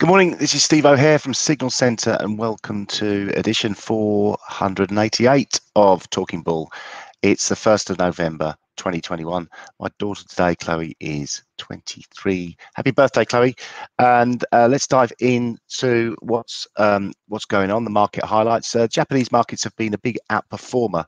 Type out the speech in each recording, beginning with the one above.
Good morning. This is Steve O'Hare from Signal Centre, and welcome to edition 488 of Talking Bull. It's the 1st of November 2021. My daughter today, Chloe, is 23. Happy birthday, Chloe! And uh, let's dive into what's um, what's going on. The market highlights. Uh, Japanese markets have been a big outperformer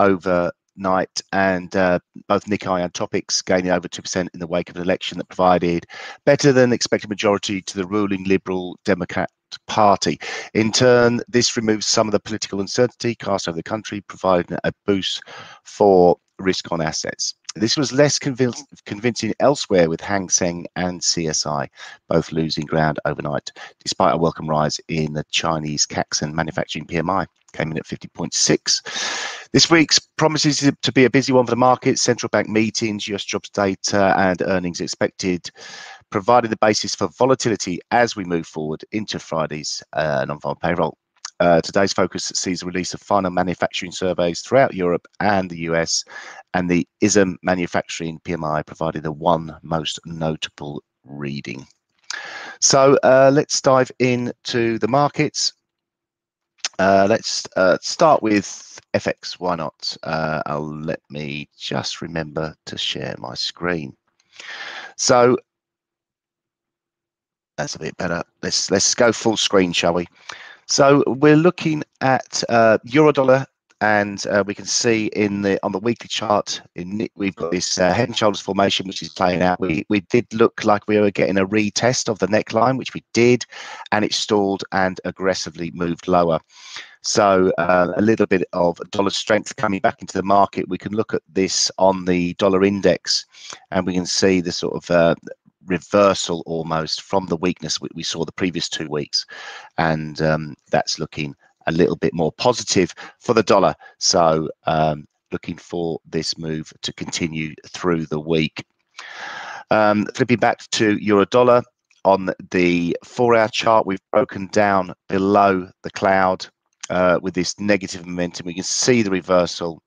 over night, and uh, both Nikkei and TOPIX gaining over 2% in the wake of an election that provided better than expected majority to the ruling Liberal Democrat Party. In turn, this removes some of the political uncertainty cast over the country, providing a boost for risk on assets. This was less conv convincing elsewhere with Hang Seng and CSI both losing ground overnight, despite a welcome rise in the Chinese Caixin manufacturing PMI, came in at 50.6. This week's promises to be a busy one for the market. Central bank meetings, US jobs data, and earnings expected, providing the basis for volatility as we move forward into Friday's uh, non-farm payroll. Uh, today's focus sees the release of final manufacturing surveys throughout Europe and the US, and the ISM manufacturing PMI provided the one most notable reading. So uh, let's dive into the markets. Uh, let's uh, start with FX. Why not? Uh, let me just remember to share my screen. So that's a bit better. Let's let's go full screen, shall we? So we're looking at uh, euro dollar and uh, we can see in the on the weekly chart in we've got this uh, head and shoulders formation which is playing out. We we did look like we were getting a retest of the neckline which we did and it stalled and aggressively moved lower. So uh, a little bit of dollar strength coming back into the market. We can look at this on the dollar index and we can see the sort of uh, reversal almost from the weakness we, we saw the previous two weeks and um, that's looking a little bit more positive for the dollar. So um, looking for this move to continue through the week. Um, flipping back to euro dollar on the four hour chart, we've broken down below the cloud uh, with this negative momentum. We can see the reversal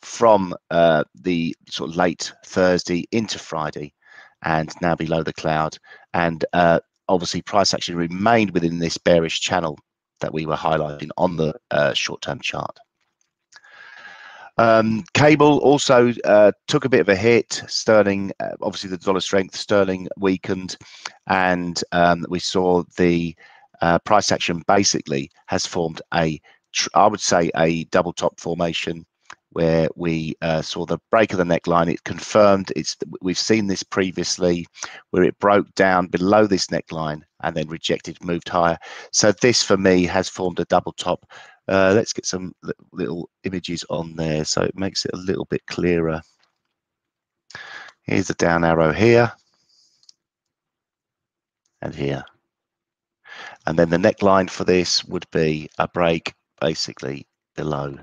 from uh, the sort of late Thursday into Friday and now below the cloud. And uh, obviously, price actually remained within this bearish channel that we were highlighting on the uh, short-term chart. Um, cable also uh, took a bit of a hit. Sterling, uh, obviously the dollar strength, sterling weakened, and um, we saw the uh, price action basically has formed a, I would say, a double top formation where we uh, saw the break of the neckline. It confirmed it's we've seen this previously, where it broke down below this neckline and then rejected, moved higher. So this for me has formed a double top. Uh, let's get some little images on there so it makes it a little bit clearer. Here's a down arrow here and here. And then the neckline for this would be a break basically below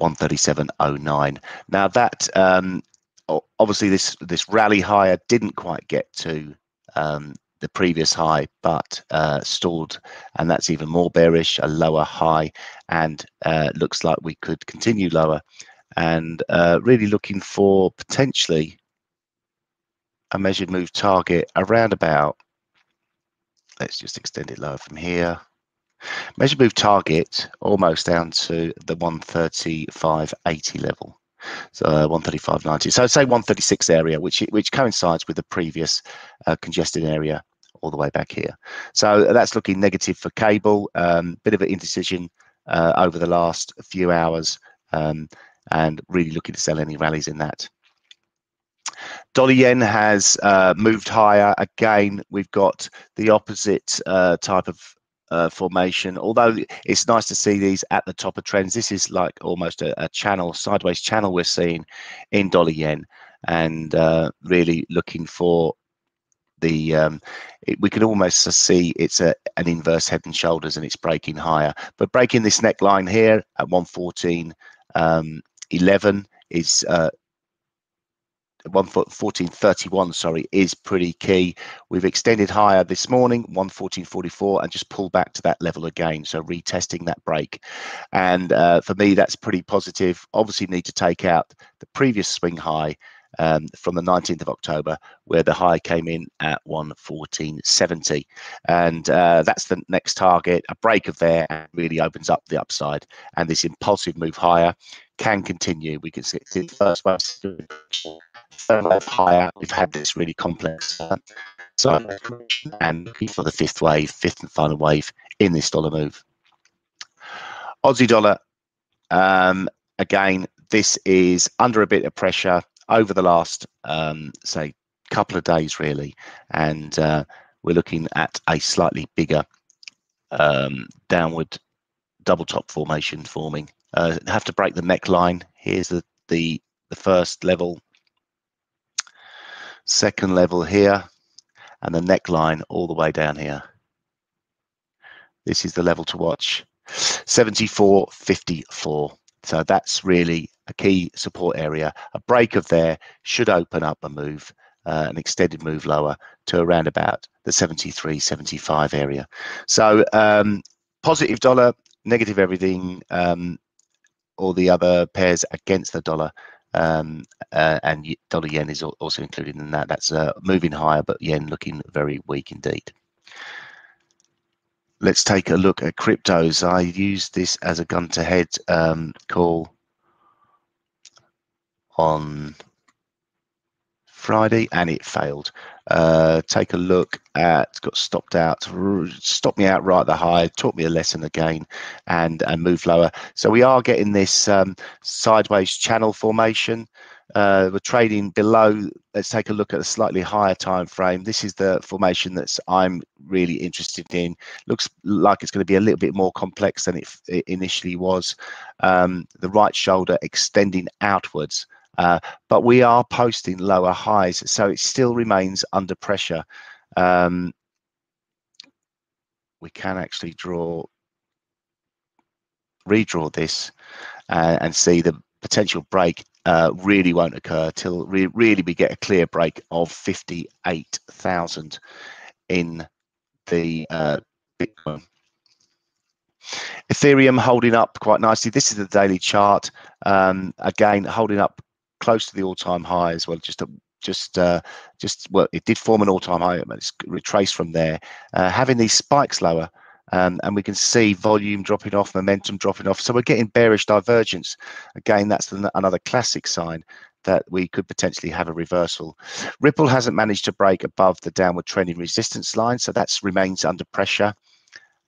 137.09. Now that um, obviously this this rally higher didn't quite get to um, the previous high, but uh, stalled, and that's even more bearish. A lower high, and uh, looks like we could continue lower, and uh, really looking for potentially a measured move target around about. Let's just extend it lower from here. Measure move target almost down to the 135.80 level. So uh, 135.90. So I'd say 136 area, which which coincides with the previous uh, congested area all the way back here. So that's looking negative for cable. Um, bit of an indecision uh, over the last few hours, um, and really looking to sell any rallies in that. Dollar yen has uh, moved higher again. We've got the opposite uh, type of uh, formation. Although it's nice to see these at the top of trends, this is like almost a, a channel, sideways channel we're seeing in dollar yen, and uh, really looking for the um, it, we can almost see it's a an inverse head and shoulders and it's breaking higher but breaking this neckline here at 114 um, 11 is uh, 114.31 sorry is pretty key we've extended higher this morning 114.44 and just pull back to that level again so retesting that break and uh, for me that's pretty positive obviously need to take out the previous swing high um, from the 19th of October, where the high came in at 114.70. And uh, that's the next target. A break of there really opens up the upside. And this impulsive move higher can continue. We can see the first third higher. We've had this really complex uh, and looking for the fifth wave, fifth and final wave in this dollar move. Aussie dollar, um, again, this is under a bit of pressure over the last, um, say, couple of days, really. And uh, we're looking at a slightly bigger um, downward double top formation forming. Uh, have to break the neckline. Here's the, the, the first level, second level here, and the neckline all the way down here. This is the level to watch. 74.54. So that's really a key support area. A break of there should open up a move, uh, an extended move lower to around about the 73, 75 area. So um, positive dollar, negative everything, um, all the other pairs against the dollar. Um, uh, and dollar yen is also included in that. That's uh, moving higher, but yen looking very weak indeed let's take a look at cryptos. I used this as a gun to head um, call on Friday and it failed. Uh, take a look at got stopped out, stopped me out right at the high, taught me a lesson again, and and moved lower. So we are getting this um, sideways channel formation. Uh, we're trading below. Let's take a look at a slightly higher time frame. This is the formation that I'm really interested in. Looks like it's going to be a little bit more complex than it, it initially was. Um, the right shoulder extending outwards, uh, but we are posting lower highs, so it still remains under pressure. Um, we can actually draw, redraw this uh, and see the potential break uh, really won't occur till re really we get a clear break of 58,000 in the uh, Bitcoin. Ethereum holding up quite nicely. This is the daily chart. Um, again, holding up close to the all-time high as well. Just a, just uh, just well, it did form an all-time high, it's retraced from there. Uh, having these spikes lower um, and we can see volume dropping off, momentum dropping off. So we're getting bearish divergence. Again, that's another classic sign that we could potentially have a reversal. Ripple hasn't managed to break above the downward trending resistance line, so that remains under pressure.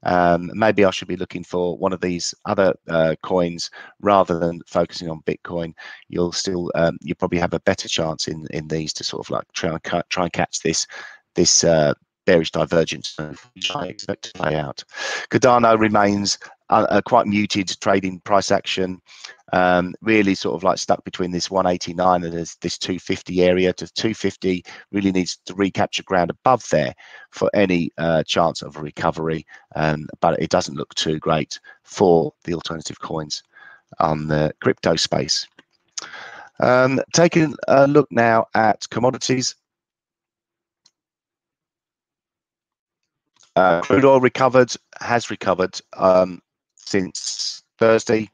Um, maybe I should be looking for one of these other uh, coins rather than focusing on Bitcoin. You'll still, um, you probably have a better chance in in these to sort of like try and try and catch this this uh, bearish divergence which I expect to play out. Cardano remains a quite muted trading price action, um, really sort of like stuck between this 189 and this, this 250 area to 250 really needs to recapture ground above there for any uh, chance of a recovery, um, but it doesn't look too great for the alternative coins on the crypto space. Um, taking a look now at commodities, Uh, crude oil recovered, has recovered um, since Thursday.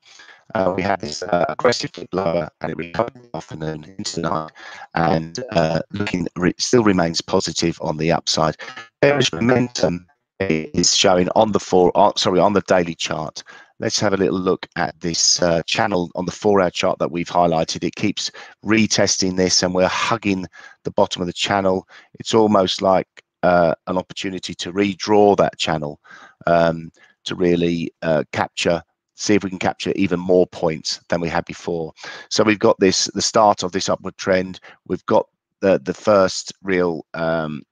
Uh, we had this uh, aggressive dip lower and it recovered in the afternoon into the night and uh, looking re still remains positive on the upside. Bearish momentum is showing on the four, uh, sorry, on the daily chart. Let's have a little look at this uh, channel on the four-hour chart that we've highlighted. It keeps retesting this, and we're hugging the bottom of the channel. It's almost like uh, an opportunity to redraw that channel um, to really capture see if we can capture even more points than we had before. So we've got this the start of this upward trend. We've got the the first real um,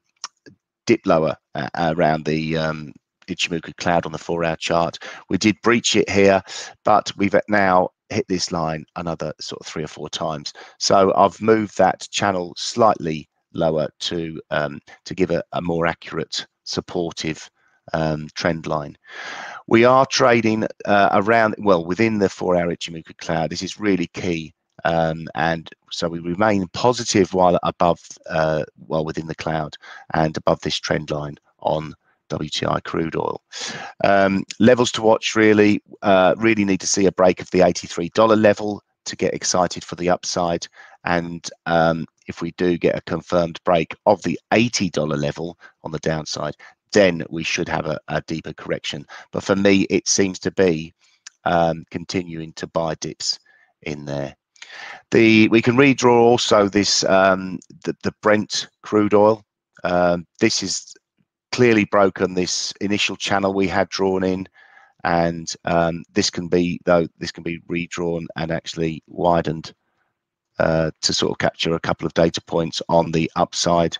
dip lower uh, around the um, Ichimoku cloud on the four hour chart. We did breach it here but we've now hit this line another sort of three or four times. So I've moved that channel slightly lower to um, to give a, a, more accurate supportive um, trend line. We are trading uh, around well within the four-hour Ichimoku cloud. This is really key, um, and so we remain positive while above uh, well within the cloud and above this trend line on WTI crude oil. Um, levels to watch really, uh, really need to see a break of the $83 level to get excited for the upside and um, if we do get a confirmed break of the $80 level on the downside, then we should have a, a deeper correction. But for me, it seems to be um, continuing to buy dips in there. The we can redraw also this um, the, the Brent crude oil. Um, this is clearly broken this initial channel we had drawn in, and um, this can be though this can be redrawn and actually widened uh, to sort of capture a couple of data points on the upside.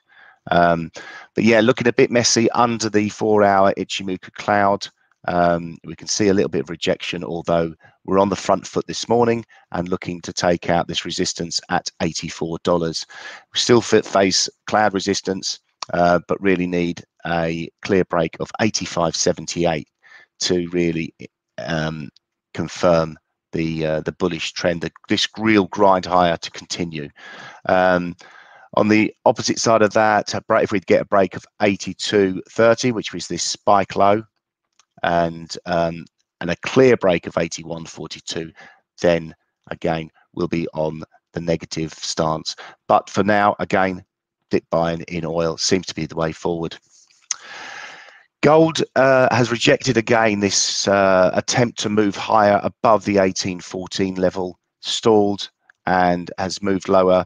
Um, but yeah, looking a bit messy under the four-hour Ichimoku cloud. Um, we can see a little bit of rejection, although we're on the front foot this morning and looking to take out this resistance at $84. We still face cloud resistance, uh, but really need a clear break of 85.78 to really um, confirm the uh, the bullish trend, this real grind higher to continue. Um, on the opposite side of that, if we'd get a break of 82.30, which was this spike low, and um, and a clear break of 81.42, then again we'll be on the negative stance. But for now, again, dip buying in oil seems to be the way forward. Gold uh, has rejected again this uh, attempt to move higher above the 1814 level, stalled and has moved lower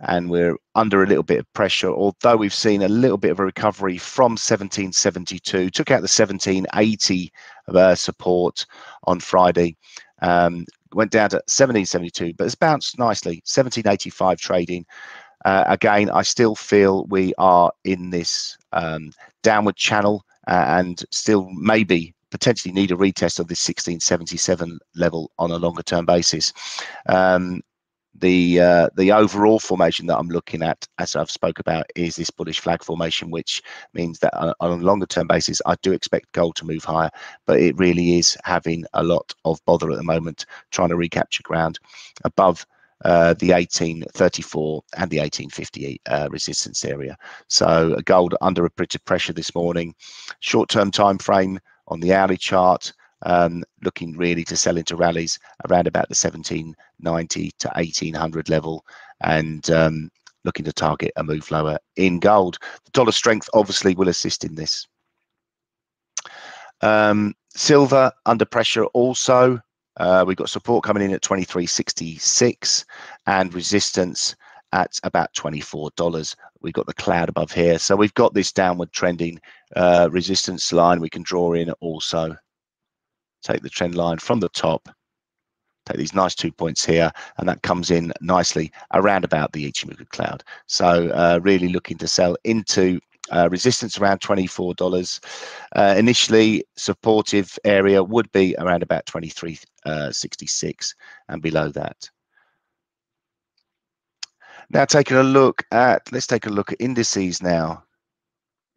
and we're under a little bit of pressure, although we've seen a little bit of a recovery from 1772, took out the 1780 uh, support on Friday, um, went down to 1772, but it's bounced nicely, 1785 trading. Uh, again, I still feel we are in this um, downward channel uh, and still maybe potentially need a retest of this 1677 level on a longer term basis. Um, the uh, the overall formation that I'm looking at, as I've spoke about, is this bullish flag formation, which means that on, a longer term basis, I do expect gold to move higher, but it really is having a lot of bother at the moment, trying to recapture ground above uh, the 1834 and the 1850 uh, resistance area. So gold under a bit of pressure this morning. Short term time frame on the hourly chart um, looking really to sell into rallies around about the 1790 to 1800 level and um, looking to target a move lower in gold. The dollar strength obviously will assist in this. Um, silver under pressure also. Uh, we've got support coming in at 23.66 and resistance at about $24. We've got the cloud above here. So we've got this downward trending uh, resistance line we can draw in also take the trend line from the top, take these nice two points here, and that comes in nicely around about the Ichimoku cloud. So uh, really looking to sell into uh, resistance around $24. Uh, initially, supportive area would be around about 23.66 uh, and below that. Now taking a look at, let's take a look at indices now.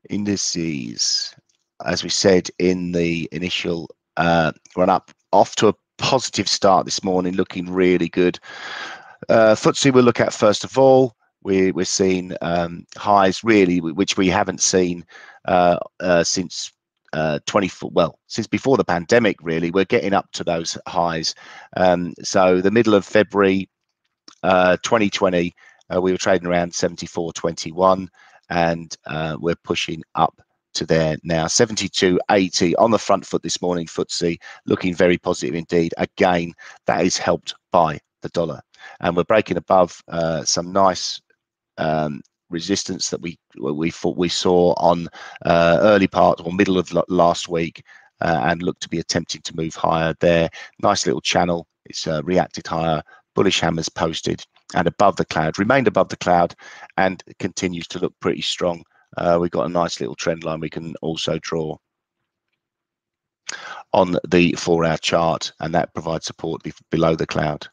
Indices, as we said in the initial uh, run up off to a positive start this morning, looking really good. Uh, FTSE we'll look at first of all. We, we're seeing um, highs really, which we haven't seen uh, uh, since uh, 24 well since before the pandemic really we're getting up to those highs um, so the middle of february uh, 2020 uh, we were trading around 74.21 and uh, we're pushing up to there now. 72.80 on the front foot this morning FTSE looking very positive indeed. Again that is helped by the dollar. And we're breaking above uh, some nice um, resistance that we we thought we saw on uh, early part or middle of last week uh, and look to be attempting to move higher there. Nice little channel. It's uh, reacted higher. Bullish hammers posted. And above the cloud remained above the cloud and continues to look pretty strong uh, we've got a nice little trend line we can also draw on the four hour chart and that provides support below the cloud.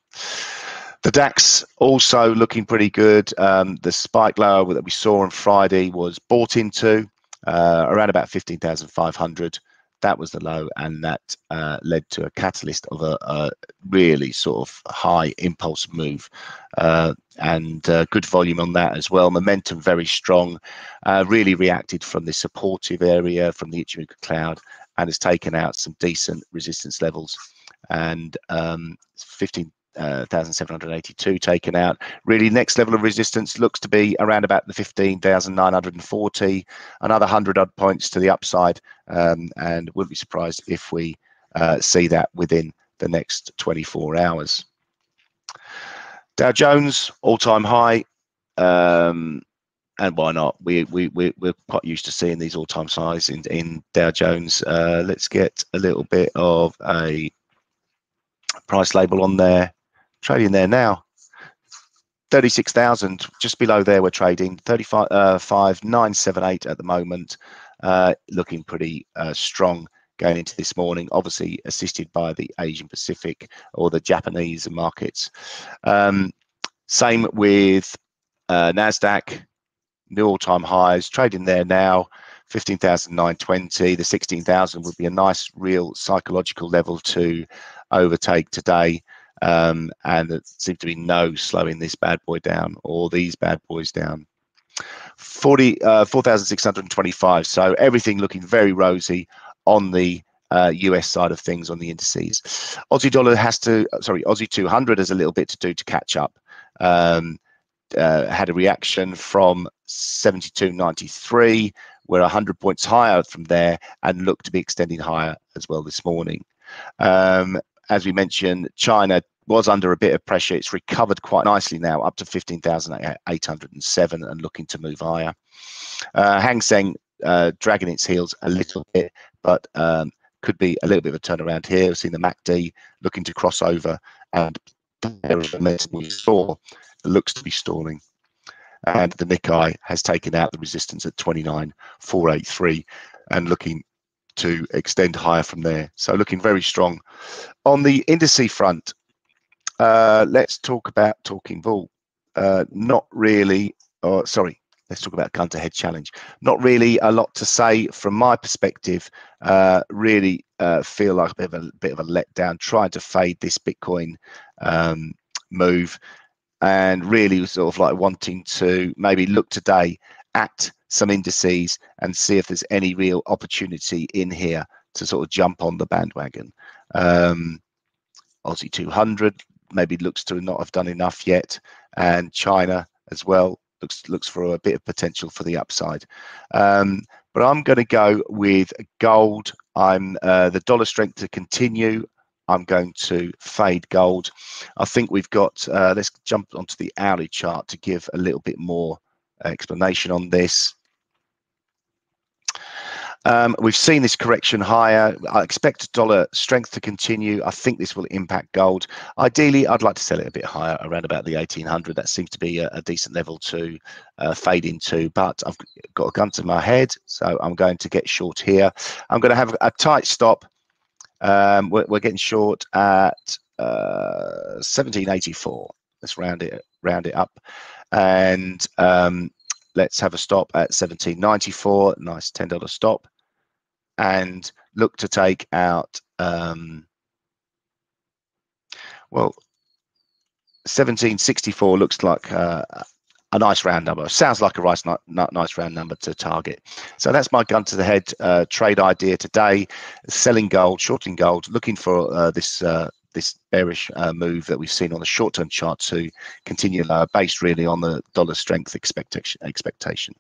The DAX also looking pretty good. Um, the spike lower that we saw on Friday was bought into uh, around about 15,500 that was the low, and that uh, led to a catalyst of a, a, really sort of high impulse move, uh, and uh, good volume on that as well. Momentum very strong, uh, really reacted from the supportive area from the Ichimoku cloud, and has taken out some decent resistance levels, and um, 15 15,782 uh, taken out. Really, next level of resistance looks to be around about the 15,940, another 100 odd points to the upside, um, and wouldn't be surprised if we uh, see that within the next 24 hours. Dow Jones, all-time high. Um, and why not? We we we we're quite used to seeing these all-time highs in in Dow Jones. Uh, let's get a little bit of a price label on there. Trading there now. 36,000, just below there we're trading. 35,978 uh, at the moment. Uh, looking pretty uh, strong going into this morning, obviously assisted by the Asian Pacific or the Japanese markets. Um, same with uh, NASDAQ, new all-time highs, trading there now, 15,920. The 16,000 would be a nice, real psychological level to overtake today. Um, and there seems to be no slowing this bad boy down or these bad boys down. 40, uh, 4,625. So everything looking very rosy on the uh, US side of things on the indices. Aussie dollar has to, sorry, Aussie 200 has a little bit to do to catch up. Um, uh, had a reaction from 72.93. We're 100 points higher from there and look to be extending higher as well this morning. Um, as we mentioned, China was under a bit of pressure. It's recovered quite nicely now, up to 15,807 and looking to move higher. Uh, Hang Seng uh, dragging its heels a little bit, but um, could be a little bit of a turnaround here. We've seen the MACD looking to cross over and we saw looks to be stalling. And the Nikkei has taken out the resistance at 29,483 and looking to extend higher from there. So looking very strong. On the indice front, uh, let's talk about Talking Bull. Uh, not really, or sorry, let's talk about gun to head challenge. Not really a lot to say from my perspective. Uh, really uh, feel like a bit of a bit of a letdown. Trying to fade this Bitcoin um, move and really sort of like wanting to maybe look today at some indices and see if there's any real opportunity in here to sort of jump on the bandwagon. Um, Aussie 200 maybe looks to not have done enough yet, and China as well looks looks for a bit of potential for the upside. Um, but I'm going to go with gold. I'm uh, the dollar strength to continue. I'm going to fade gold. I think we've got, uh, let's jump onto the hourly chart to give a little bit more explanation on this. Um, we've seen this correction higher. I expect dollar strength to continue. I think this will impact gold. Ideally, I'd like to sell it a bit higher, around about the 1800. That seems to be a, a decent level to uh, fade into, but I've got a gun to my head, so I'm going to get short here. I'm going to have a tight stop um, we're, we're, getting short at uh, 1784. Let's round it round it up, and um, let's have a stop at 1794. Nice ten dollar stop, and look to take out. Um, well, 1764 looks like uh, a nice round number. Sounds like a nice, nice round number to target. So that's my gun to the head uh, trade idea today. Selling gold, shorting gold, looking for uh, this uh, this bearish uh, move that we've seen on the short-term chart to continue lower, based really on the dollar strength expectation. expectation.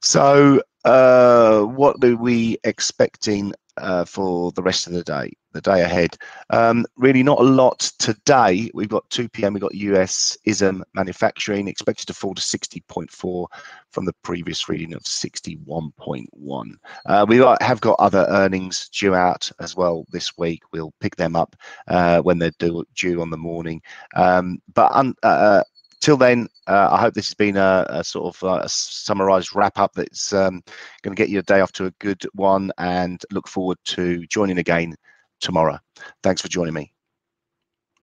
So uh, what are we expecting uh, for the rest of the day, the day ahead. Um, really, not a lot today. We've got 2 p.m. We've got US ISM manufacturing expected to fall to 60.4 from the previous reading of 61.1. Uh, we have got other earnings due out as well this week. We'll pick them up uh, when they're due, on the morning. Um, but uh, till then, uh, I hope this has been a, a sort of uh, a summarized wrap up that's um, going to get your day off to a good one and look forward to joining again tomorrow. Thanks for joining me.